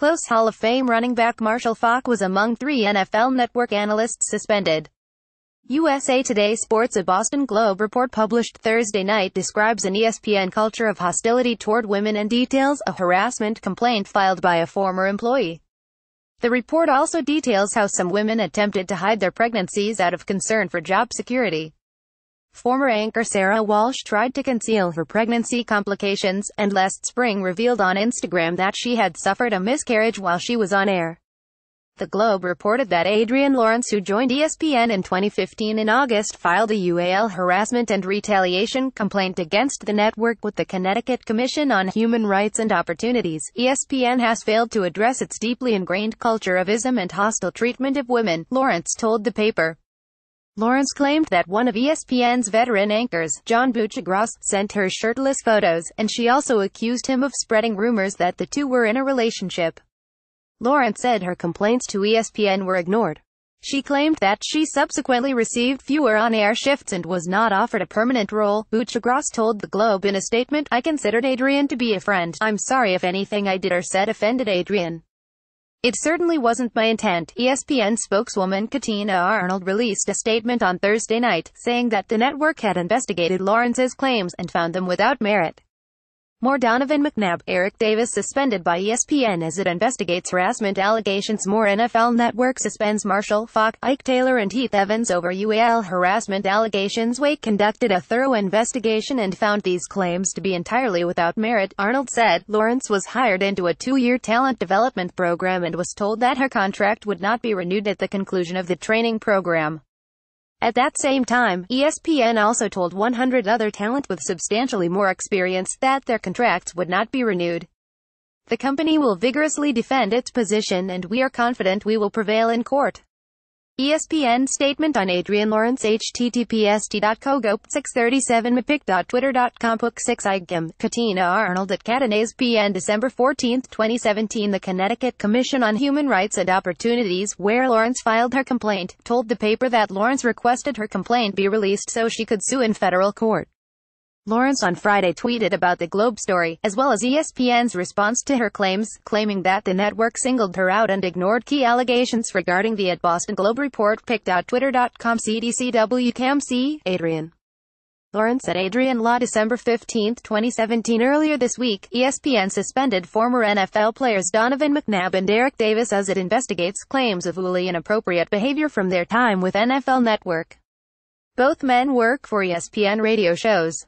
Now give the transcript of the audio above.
Close Hall of Fame running back Marshall Faulk was among three NFL Network analysts suspended. USA Today Sports A Boston Globe report published Thursday night describes an ESPN culture of hostility toward women and details a harassment complaint filed by a former employee. The report also details how some women attempted to hide their pregnancies out of concern for job security. Former anchor Sara Walsh tried to conceal her pregnancy complications, and last spring revealed on Instagram that she had suffered a miscarriage while she was on air. The Globe reported that Adrienne Lawrence who joined ESPN in 2015 in August filed a UAL harassment and retaliation complaint against the network with the Connecticut Commission on Human Rights and Opportunities. ESPN has failed to address its deeply ingrained culture of ism and hostile treatment of women, Lawrence told the paper. Lawrence claimed that one of ESPN's veteran anchors, John Buccigross, sent her shirtless photos, and she also accused him of spreading rumors that the two were in a relationship. Lawrence said her complaints to ESPN were ignored. She claimed that she subsequently received fewer on-air shifts and was not offered a permanent role. Buccigross told The Globe in a statement, I considered Adrienne to be a friend. I'm sorry if anything I did or said offended Adrienne. It certainly wasn't my intent. ESPN spokeswoman Katina Arnold released a statement on Thursday night, saying that the network had investigated Lawrence's claims and found them without merit. More Donovan McNabb, Eric Davis suspended by ESPN as it investigates harassment allegations More NFL Network suspends Marshall Faulk, Ike Taylor and Heath Evans over UAL harassment allegations Wake conducted a thorough investigation and found these claims to be entirely without merit, Arnold said. Lawrence was hired into a two-year talent development program and was told that her contract would not be renewed at the conclusion of the training program. At that same time, ESPN also told 100 other talent with substantially more experience that their contracts would not be renewed. The company will vigorously defend its position and we are confident we will prevail in court. ESPN statement on Adrienne Lawrence https t.cogo 637 mapic.twitter.com book 6 igam Katina Arnold at Catanase PN December 14, 2017 The Connecticut Commission on Human Rights and Opportunities where Lawrence filed her complaint told the paper that Lawrence requested her complaint be released so she could sue in federal court. Lawrence on Friday tweeted about the Globe story, as well as ESPN's response to her claims, claiming that the network singled her out and ignored key allegations regarding the at Boston Globe report pic.twitter.com CDCWCAMC, Adrienne. Lawrence at Adrienne Law December 15, 2017 Earlier this week, ESPN suspended former NFL players Donovan McNabb and Eric Davis as it investigates claims of wholly inappropriate behavior from their time with NFL Network. Both men work for ESPN radio shows.